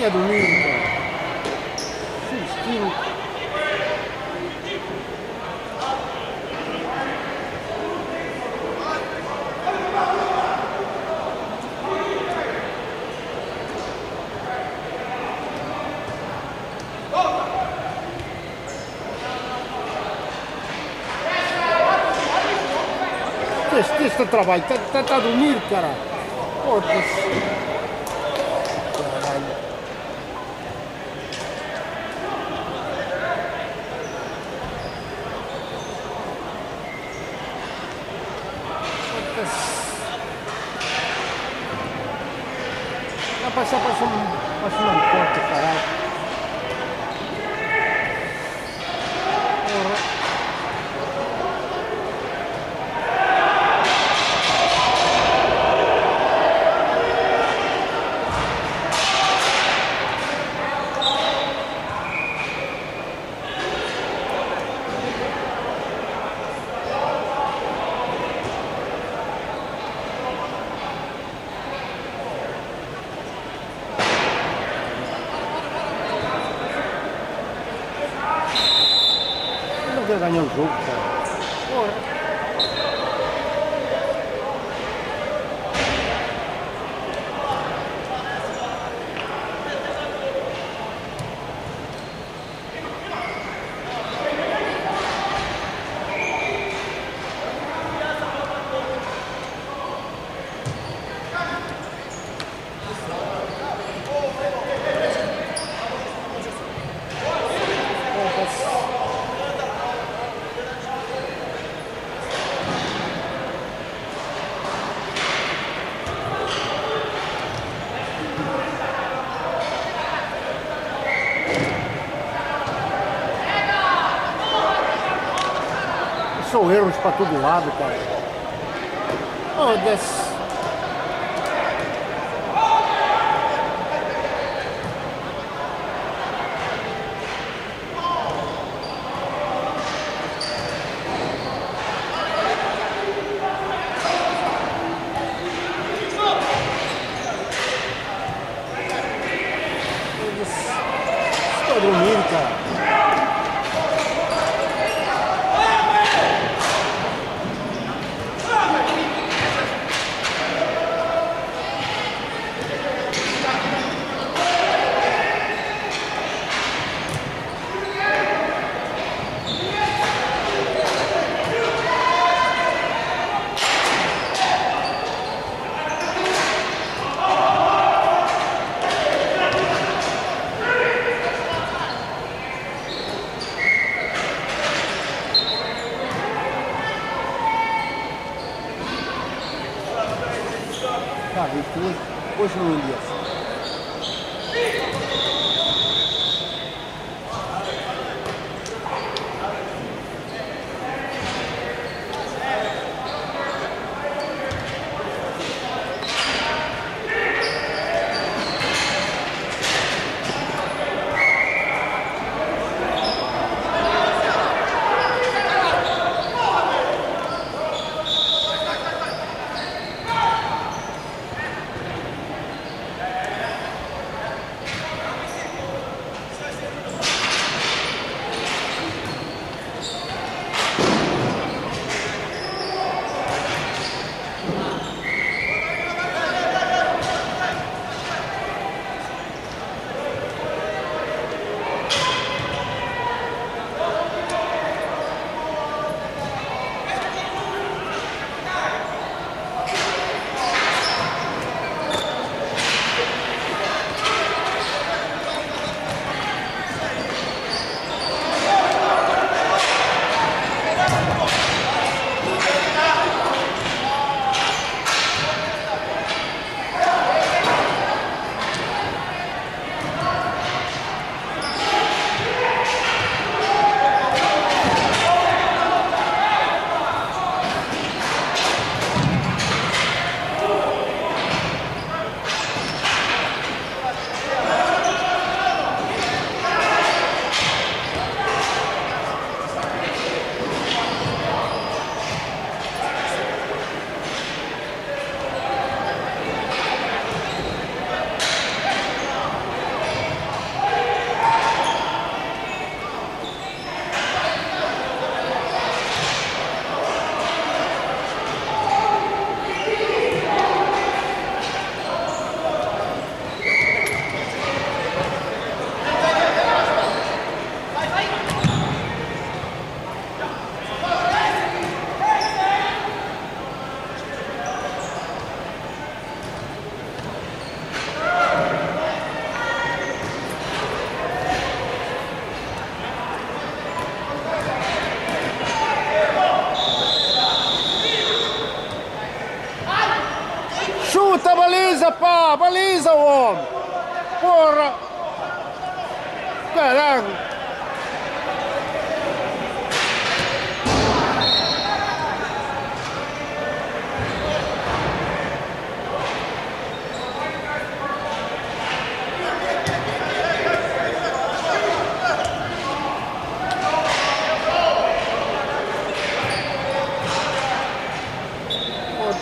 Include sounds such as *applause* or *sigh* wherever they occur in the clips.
Ia dormir, cara. Sustindo. Este, este trabalho está tá, tá a dormir, cara. Foda-se. Caralho. Foda-se. Vai passar, passar um, passar uma porta, caralho. Porra. Não quer ganhar o jogo, cara. Porra. Foda-se. São erros pra todo lado, cara. Foda-se. Foda-se.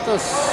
Quantas...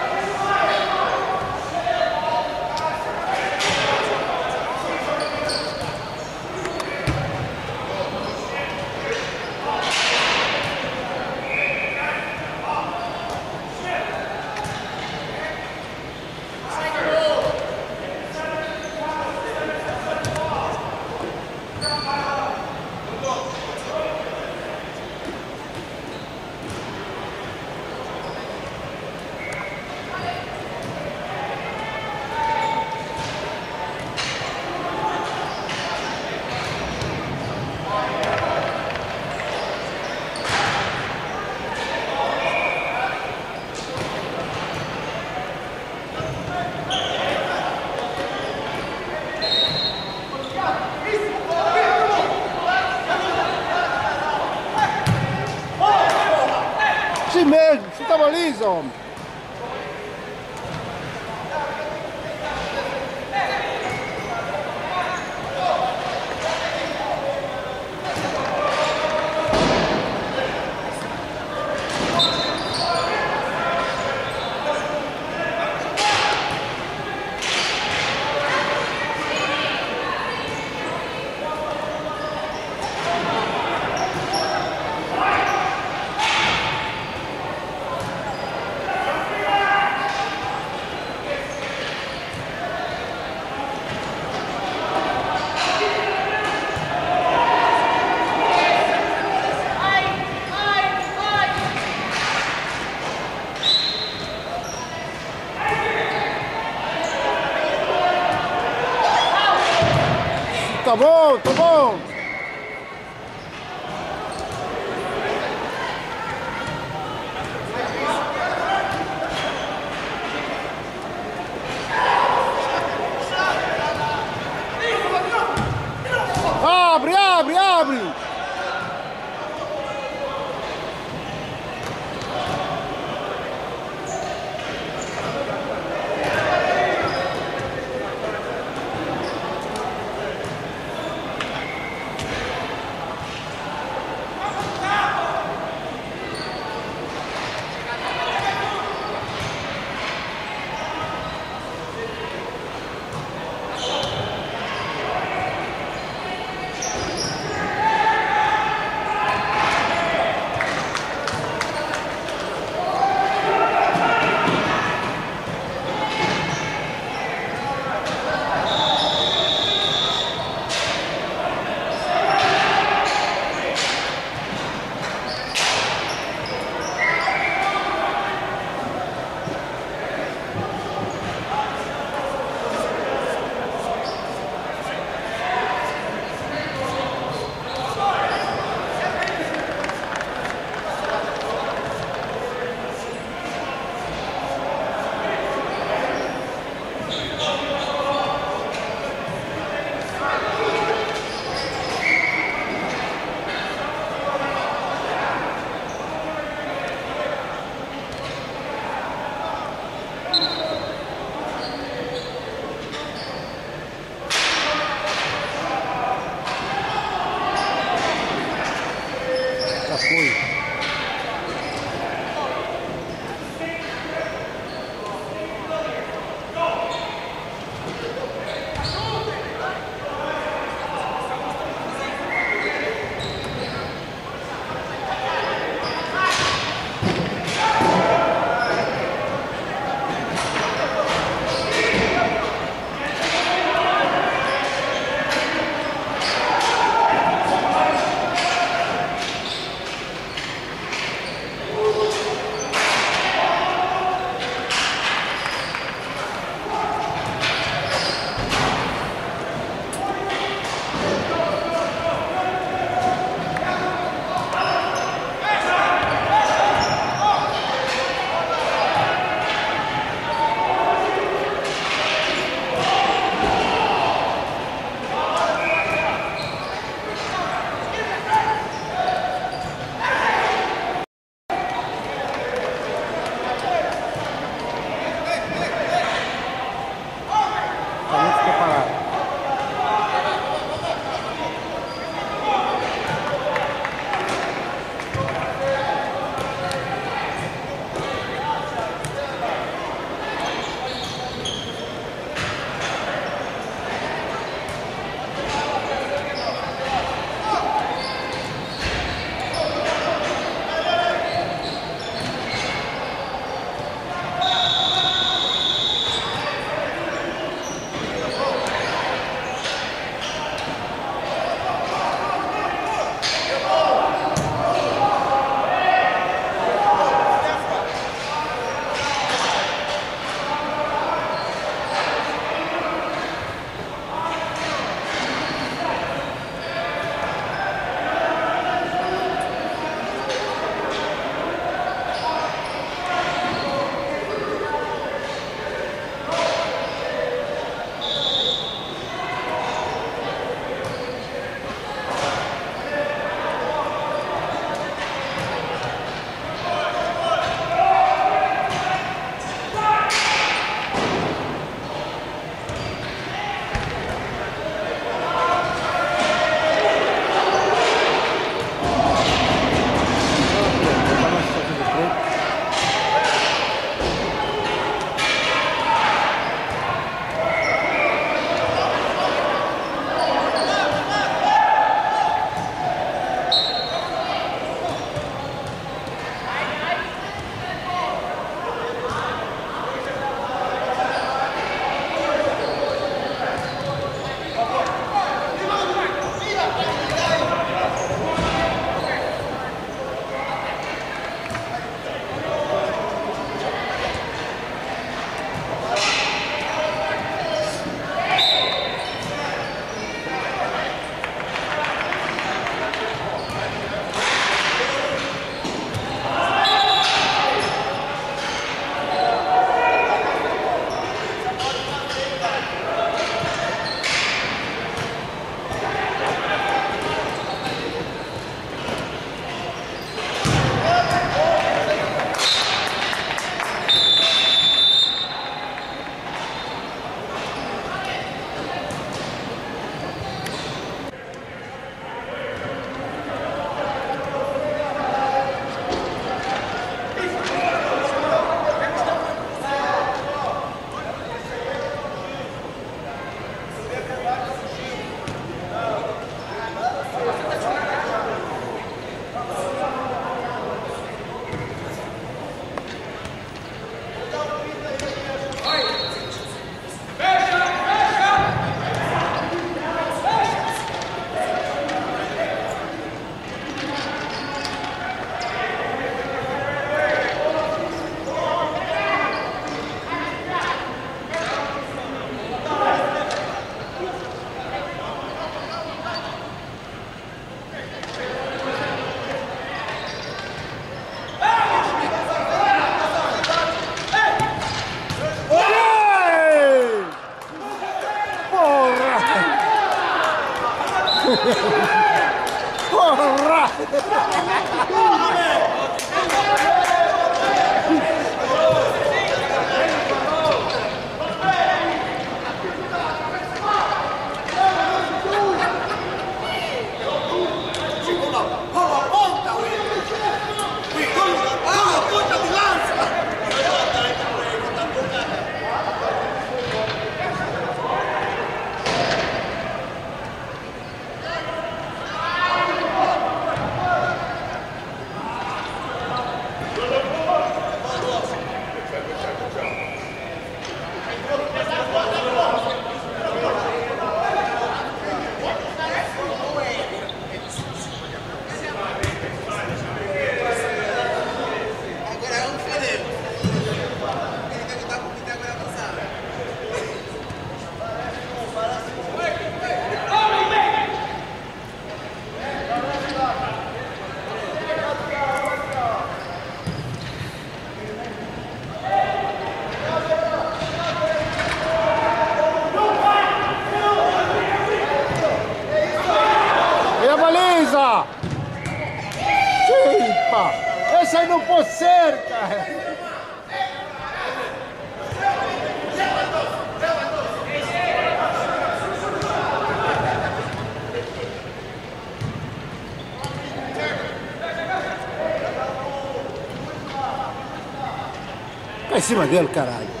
Em cima dele, caralho.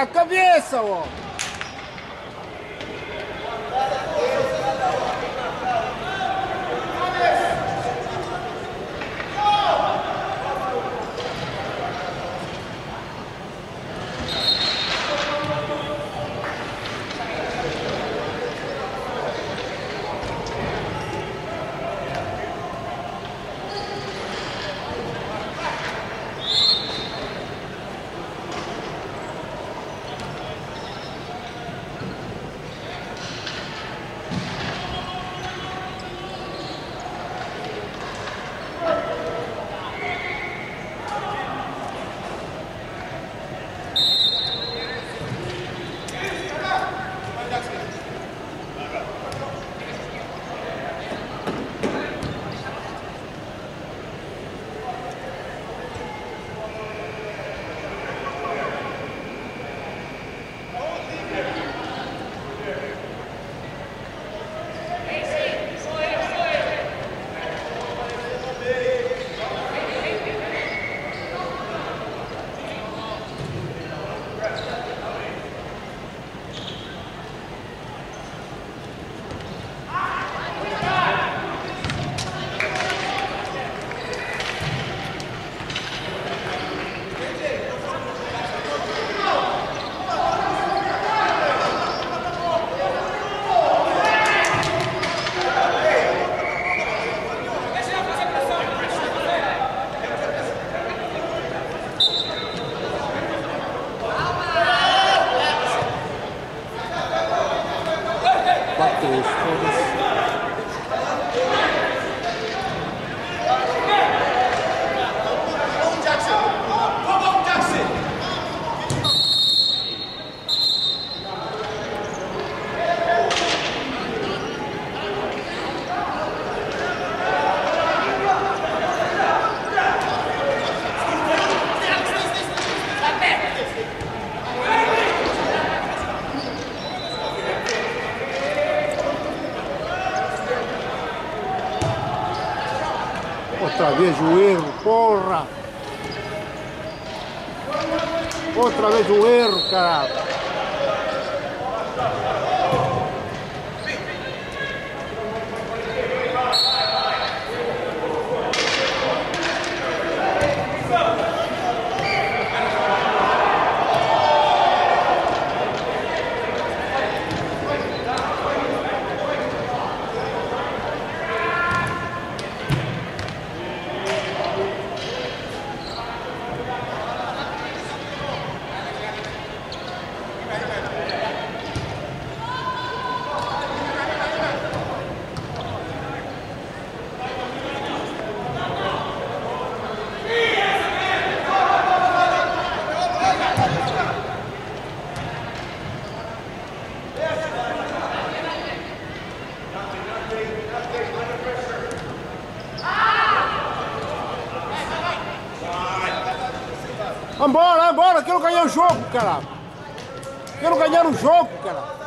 Cara! Cabeça, ó! Vez o erro, porra! Outra vez o erro, caralho! Vambora, vambora, quero ganhar o jogo, caralho. Quero ganhar o jogo, caralho.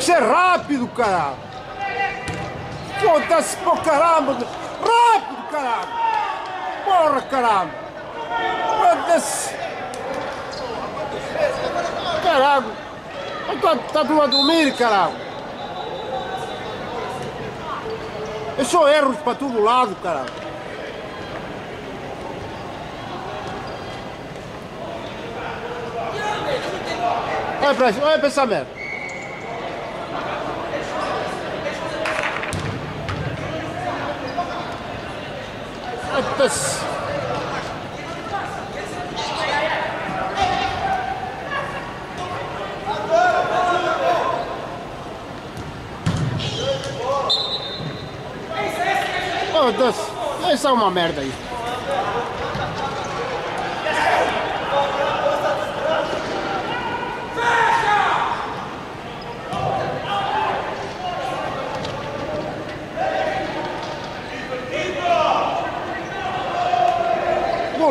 Que ser rápido, caralho. Foda-se para o caramba. Rápido, caralho. Porra, caralho. Foda-se. Caralho. Está tudo a dormir, caralho. É só erros para todo lado, caralho. Olha para, olha para essa merda. Foda-se. Foda-se. Isso é uma merda aí.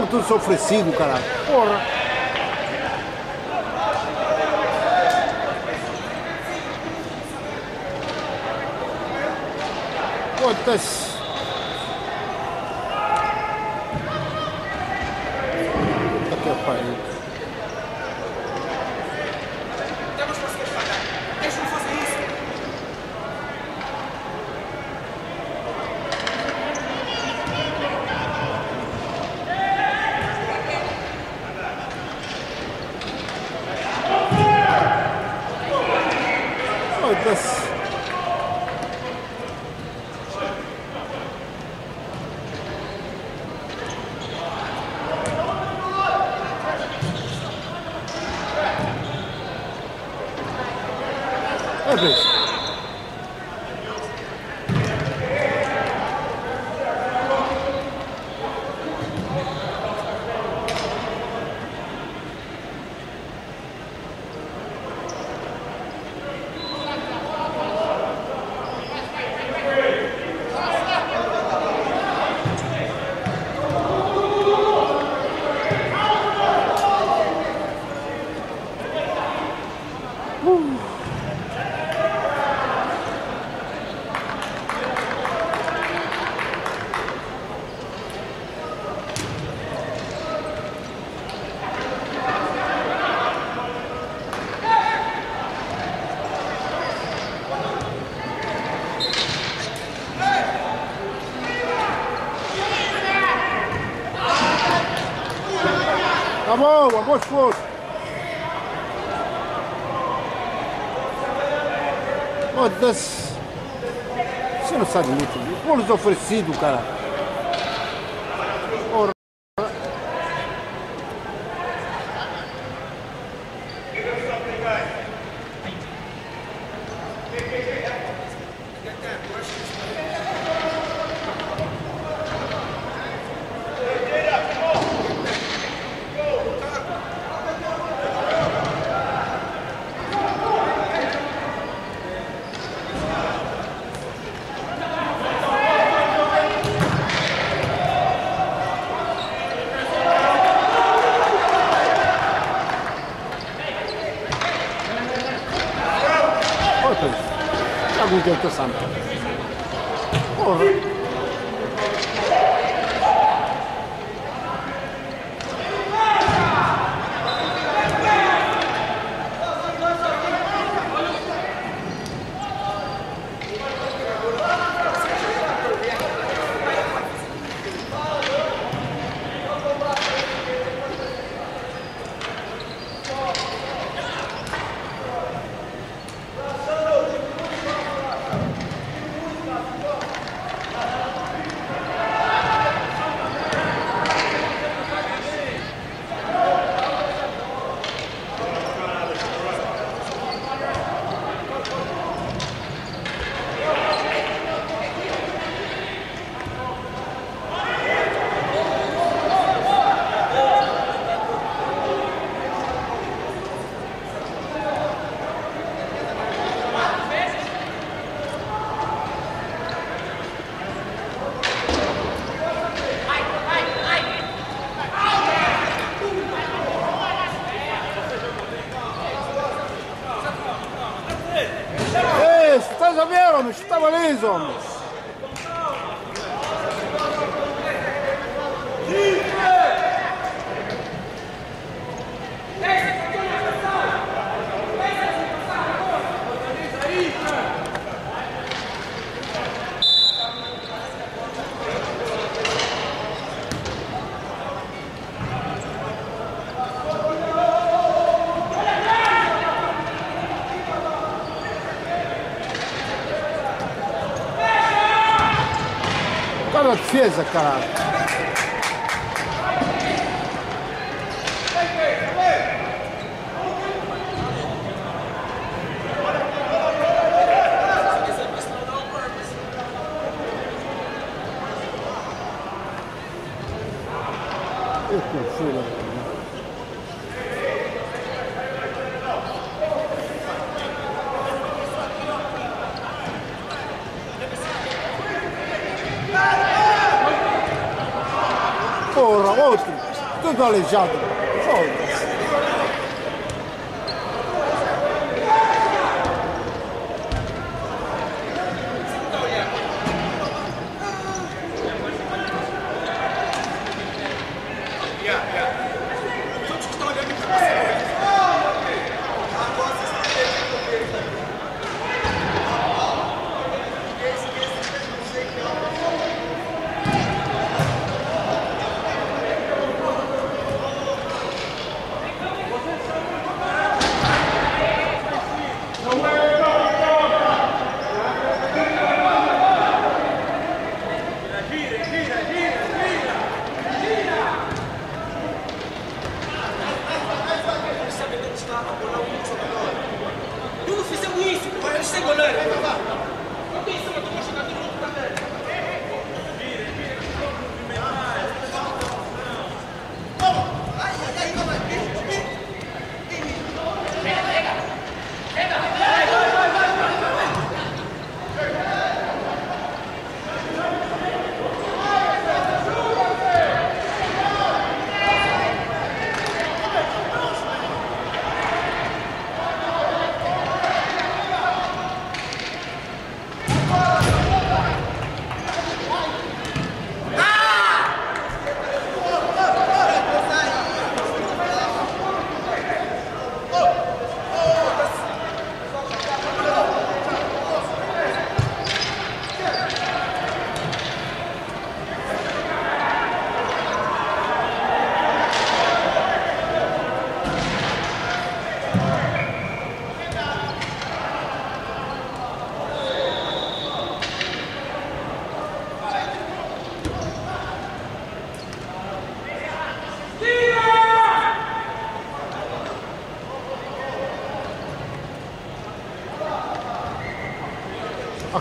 Tudo se oferecido, caralho. Porra. Foda-se. pescoço. Foda-se. Você não sabe muito. Pô, nos oferecido, cara. Deus do Santo. defesa, caralho. tudo aleijado.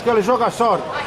Aquele joga sorte.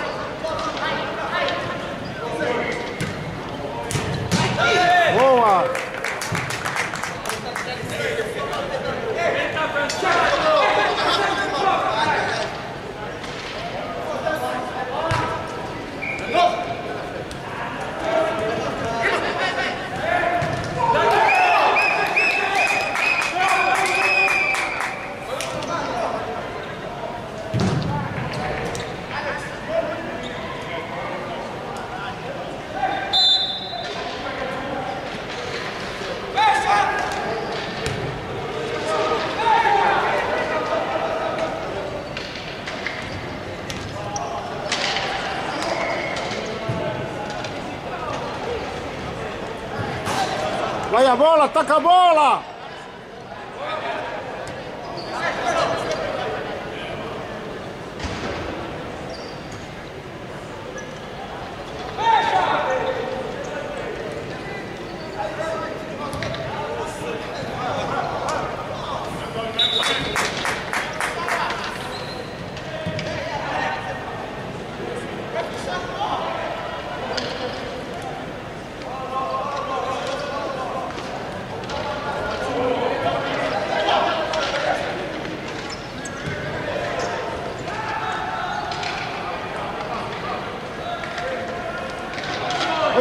Bola, ataca a bola!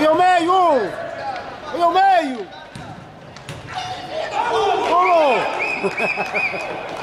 Olha o meio! Olha o meio! Golo! *laughs*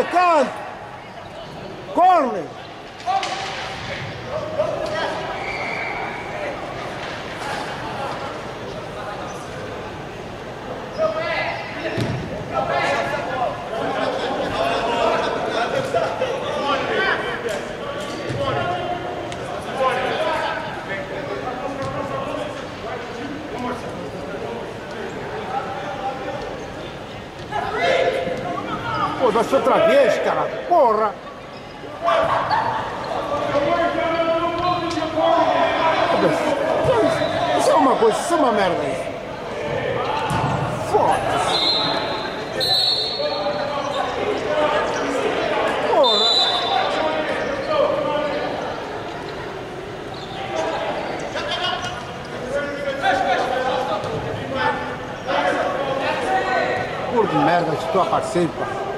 canto, é canto! Corre! Pô, dá outra vez, cara! Porra! Pois isso é uma merda isso. Foda-se. Porra. Por de merda, estou a participa.